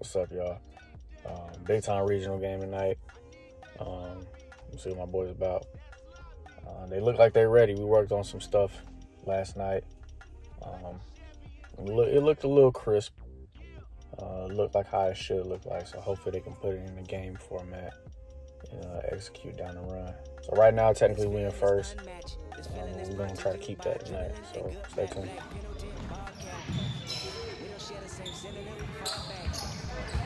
What's up, y'all? Um, big time regional game tonight. Um, let's see what my boys about. Uh, they look like they're ready. We worked on some stuff last night. Um, it looked a little crisp. Uh, looked like how it should look like. So hopefully they can put it in the game format and uh, execute down the run. So right now, technically we in first. Um, we're gonna try to keep that tonight. So stay tuned. Send it in.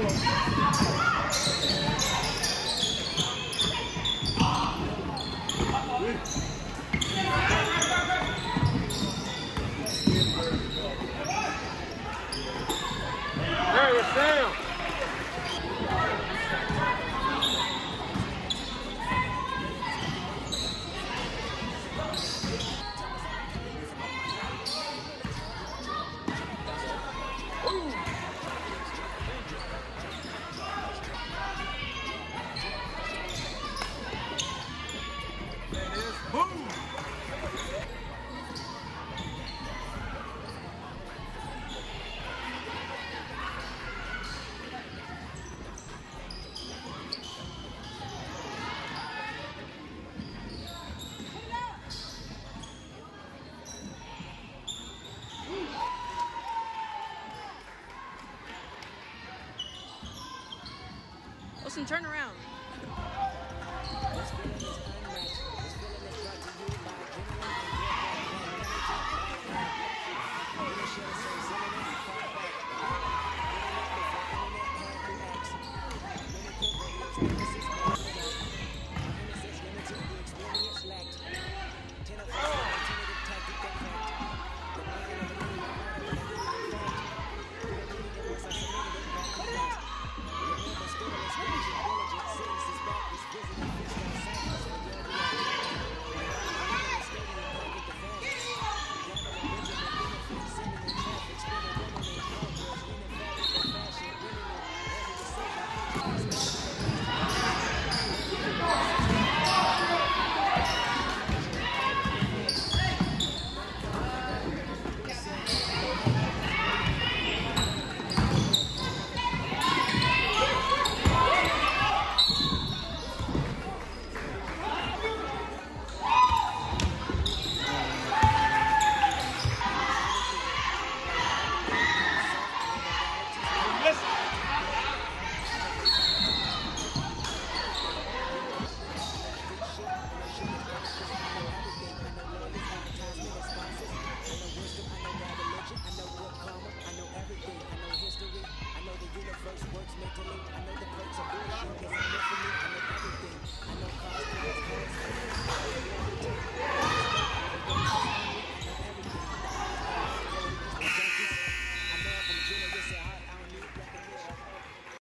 Tá Thank. and turn around.